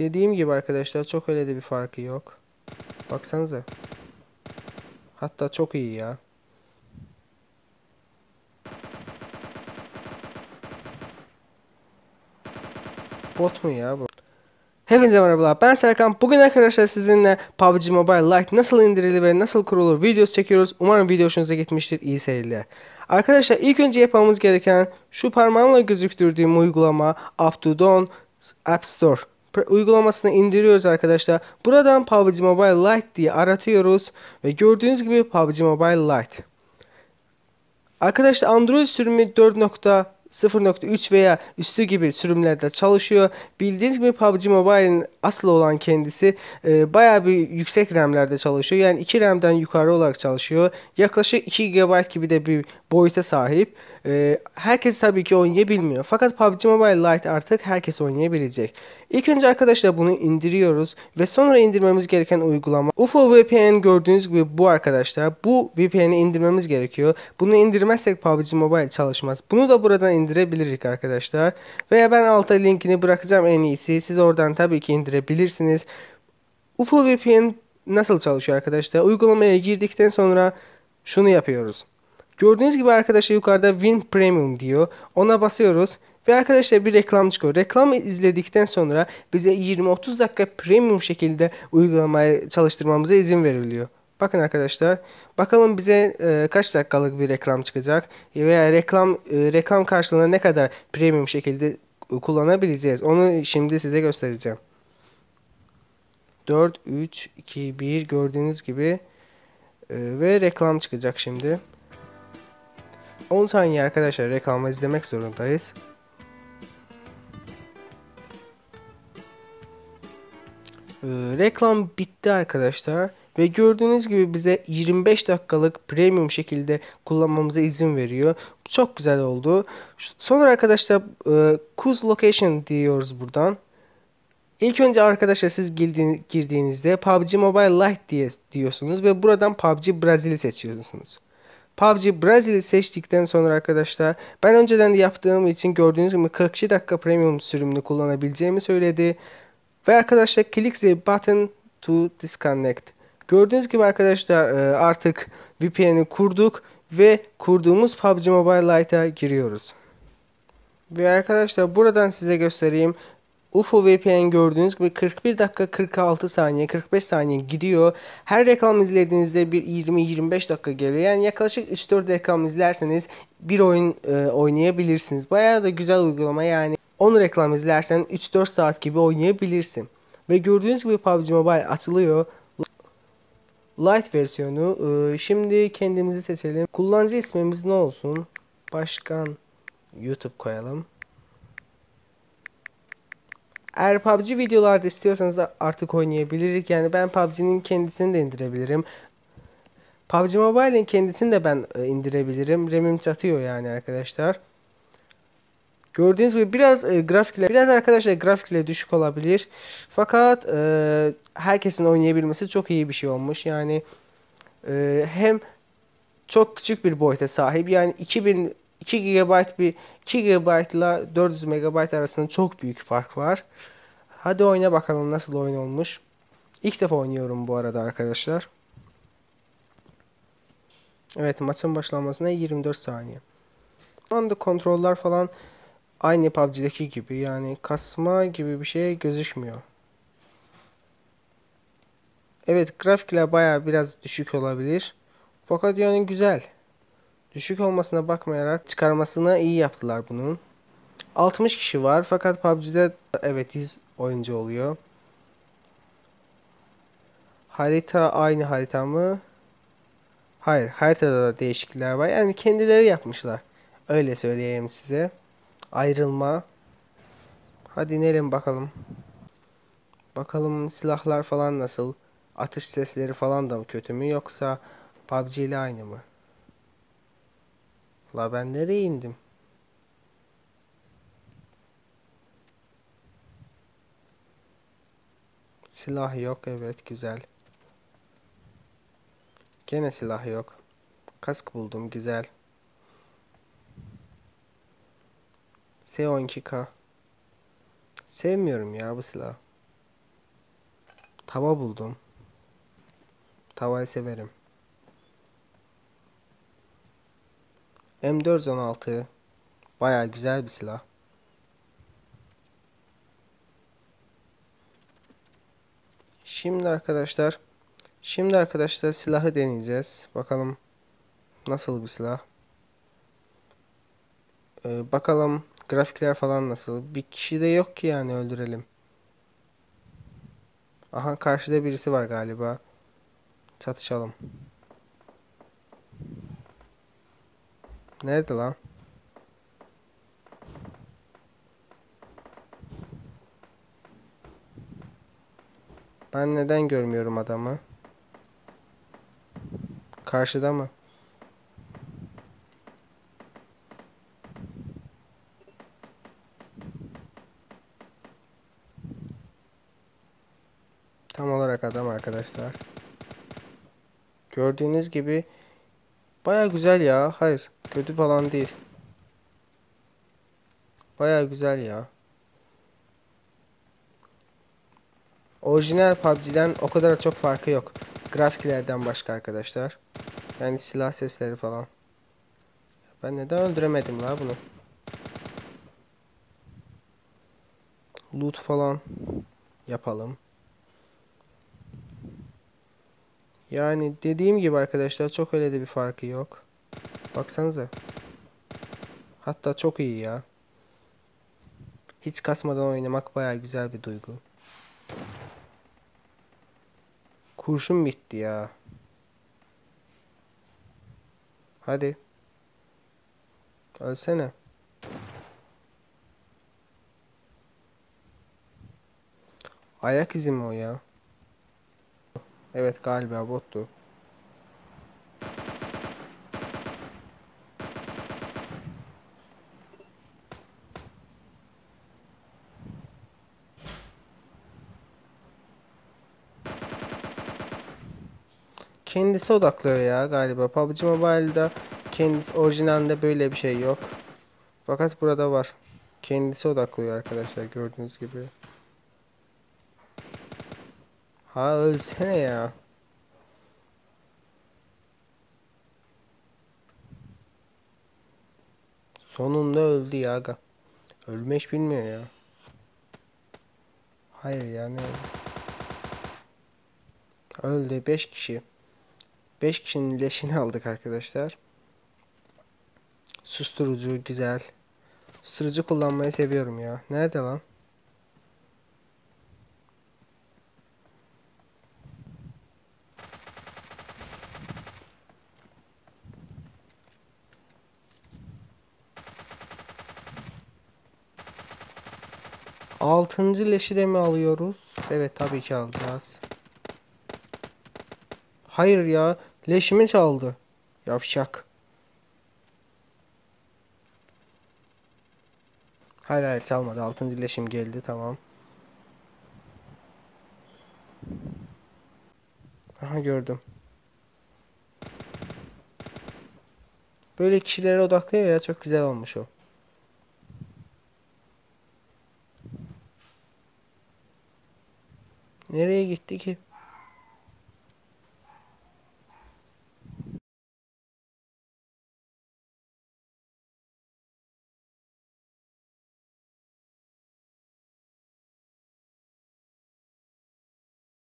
Dediğim gibi arkadaşlar çok öyle de bir farkı yok. Baksanıza. Hatta çok iyi ya. Bot mu ya bu? Hepinize merhabalar ben Serkan. Bugün arkadaşlar sizinle PUBG Mobile Lite nasıl indirilir ve nasıl kurulur videosu çekiyoruz. Umarım video hoşunuza gitmiştir. İyi seyirler. Arkadaşlar ilk önce yapmamız gereken şu parmağımla gözüktürdüğüm uygulama Uptodown App Store uygulamasını indiriyoruz arkadaşlar. Buradan PUBG Mobile Lite diye aratıyoruz ve gördüğünüz gibi PUBG Mobile Lite. Arkadaşlar Android sürümü 4.0.3 veya üstü gibi sürümlerde çalışıyor. Bildiğiniz gibi PUBG Mobile'in asıl olan kendisi e, bayağı bir yüksek RAM'lerde çalışıyor. Yani 2 RAM'den yukarı olarak çalışıyor. Yaklaşık 2 GB gibi de bir boyuta sahip. E, herkes tabii ki oynayabilmiyor. Fakat PUBG Mobile Lite artık herkes oynayabilecek. İlk önce arkadaşlar bunu indiriyoruz ve sonra indirmemiz gereken uygulama UFO VPN gördüğünüz gibi bu arkadaşlar. Bu VPN'i indirmemiz gerekiyor. Bunu indirmezsek PUBG Mobile çalışmaz. Bunu da buradan indirebiliriz arkadaşlar. Veya ben alta linkini bırakacağım en iyisi. Siz oradan tabii ki indirebilirsiniz. UFO VPN nasıl çalışıyor arkadaşlar? Uygulamaya girdikten sonra şunu yapıyoruz. Gördüğünüz gibi arkadaşlar yukarıda Win Premium diyor. Ona basıyoruz. Ve arkadaşlar bir reklam çıkıyor. Reklamı izledikten sonra bize 20-30 dakika premium şekilde uygulamayı çalıştırmamıza izin veriliyor. Bakın arkadaşlar. Bakalım bize e, kaç dakikalık bir reklam çıkacak veya reklam e, reklam karşılığında ne kadar premium şekilde kullanabileceğiz. Onu şimdi size göstereceğim. 4 3 2 1 gördüğünüz gibi e, ve reklam çıkacak şimdi. 10 saniye arkadaşlar reklamı izlemek zorundayız. Ee, reklam bitti arkadaşlar ve gördüğünüz gibi bize 25 dakikalık premium şekilde kullanmamıza izin veriyor. Çok güzel oldu. Sonra arkadaşlar e, Cruise Location diyoruz buradan. İlk önce arkadaşlar siz girdiğin- girdiğinizde PUBG Mobile Lite diye diyorsunuz ve buradan PUBG Brazil'i seçiyorsunuz. PUBG Brazil'i seçtikten sonra arkadaşlar ben önceden de yaptığım için gördüğünüz gibi 42 dakika premium sürümünü kullanabileceğimi söyledi. Ve arkadaşlar click the button to disconnect. Gördüğünüz gibi arkadaşlar e, artık VPN'i kurduk ve kurduğumuz PUBG Mobile Lite'a giriyoruz. Ve arkadaşlar buradan size göstereyim. UFO VPN gördüğünüz gibi 41 dakika 46 saniye 45 saniye gidiyor. Her reklam izlediğinizde bir 20-25 dakika geliyor. Yani yaklaşık 3-4 reklam izlerseniz bir oyun e, oynayabilirsiniz. Bayağı da güzel uygulama yani. 10 reklam izlersen 3-4 saat gibi oynayabilirsin. Ve gördüğünüz gibi PUBG Mobile açılıyor. Lite versiyonu. e, Şimdi kendimizi seçelim. Kullanıcı ismimiz ne olsun? Başkan YouTube koyalım. Eğer PUBG videolarda istiyorsanız da artık oynayabiliriz. Yani ben PUBG'nin kendisini de indirebilirim. PUBG Mobile'in kendisini de ben e, indirebilirim. RAM'im çatıyor yani arkadaşlar. Gördüğünüz gibi biraz e, grafikle biraz arkadaşlar grafikle düşük olabilir. Fakat e, herkesin oynayabilmesi çok iyi bir şey olmuş. Yani e, hem çok küçük bir boyuta sahip. Yani 2000 2 GB bir 2 GB ile 400 MB arasında çok büyük fark var. Hadi oyna bakalım nasıl oyun olmuş. İlk defa oynuyorum bu arada arkadaşlar. Evet maçın başlamasına 24 saniye. Şu anda kontroller falan aynı PUBG'deki gibi yani kasma gibi bir şey gözükmüyor. Evet grafikler baya biraz düşük olabilir. Fakat yani güzel. Düşük olmasına bakmayarak çıkarmasına iyi yaptılar bunun. 60 kişi var fakat PUBG'de evet 100 oyuncu oluyor. Harita aynı harita mı? Hayır, haritada da değişiklikler var. Yani kendileri yapmışlar. Öyle söyleyeyim size. Ayrılma. Hadi inelim bakalım. Bakalım silahlar falan nasıl? Atış sesleri falan da mı kötü mü yoksa PUBG ile aynı mı? La ben nereye indim? Silah yok evet güzel. Gene silah yok. Kask buldum güzel. S12K. Sevmiyorum ya bu silah. Tava buldum. Tavayı severim. M416 Baya güzel bir silah. Şimdi arkadaşlar Şimdi arkadaşlar silahı deneyeceğiz. Bakalım nasıl bir silah. Ee, bakalım grafikler falan nasıl. Bir kişi de yok ki yani öldürelim. Aha karşıda birisi var galiba. Çatışalım. Nerede lan? Ben neden görmüyorum adamı? Karşıda mı? Tam olarak adam arkadaşlar. Gördüğünüz gibi baya güzel ya. Hayır, kötü falan değil. Baya güzel ya. Orijinal PUBG'den o kadar çok farkı yok. Grafiklerden başka arkadaşlar. Yani silah sesleri falan. Ben neden öldüremedim la bunu? Loot falan yapalım. Yani dediğim gibi arkadaşlar çok öyle de bir farkı yok. Baksanıza. Hatta çok iyi ya. Hiç kasmadan oynamak baya güzel bir duygu. Kurşun bitti ya. Hadi. Ölsene. Ayak izi mi o ya? Evet galiba bottu. Kendisi odaklıyor ya galiba. PUBG Mobile'da kendisi orijinalinde böyle bir şey yok. Fakat burada var. Kendisi odaklıyor arkadaşlar gördüğünüz gibi. Ha ölsene ya. Sonunda öldü ya aga. Ölmeş bilmiyor ya. Hayır ya ne öldü? Öldü 5 kişi. 5 kişinin leşini aldık arkadaşlar. Susturucu güzel. Susturucu kullanmayı seviyorum ya. Nerede lan? Altıncı leşi de mi alıyoruz? Evet tabii ki alacağız. Hayır ya. Leşimi çaldı. Yavşak. Hayır hayır çalmadı. Altıncı leşim geldi. Tamam. Aha gördüm. Böyle kişilere odaklıyor ya. Çok güzel olmuş o. Nereye gitti ki?